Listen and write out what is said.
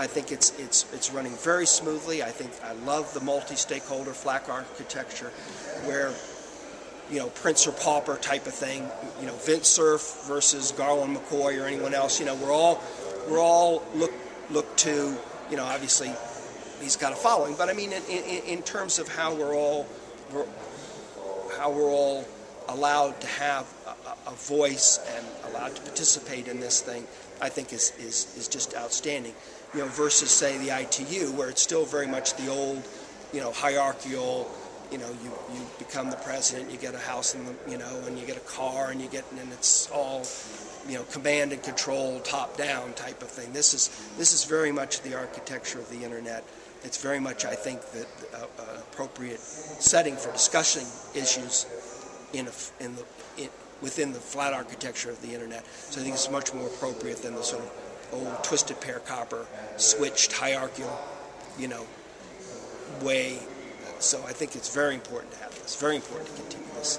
I think it's it's it's running very smoothly. I think I love the multi-stakeholder flat architecture, where you know Prince or Pauper type of thing. You know Vint Cerf versus Garland McCoy or anyone else. You know we're all we're all look look to you know obviously he's got a following, but I mean in, in, in terms of how we're all we're, how we're all allowed to have a, a, voice and allowed to participate in this thing, I think is, is, is just outstanding. You know, versus say the ITU, where it's still very much the old, you know, hierarchical. You know, you, you become the president, you get a house, and you know, and you get a car, and you get, and it's all, you know, command and control, top down type of thing. This is this is very much the architecture of the internet. It's very much, I think, the, uh, uh, appropriate setting for discussing issues in, a, in the in, within the flat architecture of the internet. So I think it's much more appropriate than the sort of old twisted pair copper switched hierarchical, you know, way. So I think it's very important to have this. Very important to continue this.